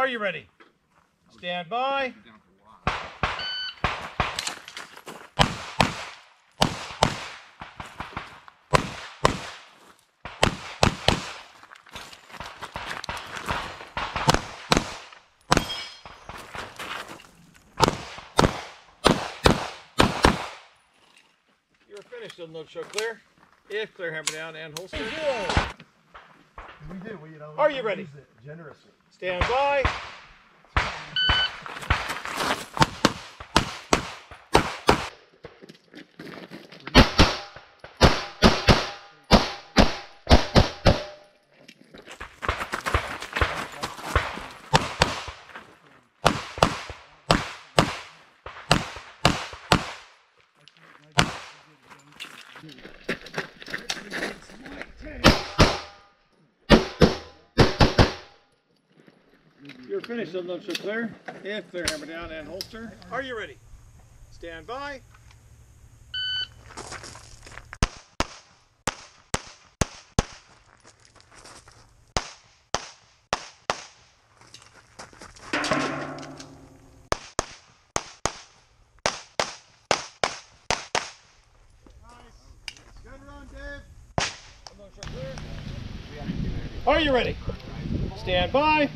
Are you ready? Stand by. You're finished on no show clear. If clear hammer down and holster. We do. We, you know, Are you ready? Generously. Stand by. You're finished on no show clear. If clear hammer down and holster. Are you ready? Stand by. Good run, Dave. Are you ready? Stand by.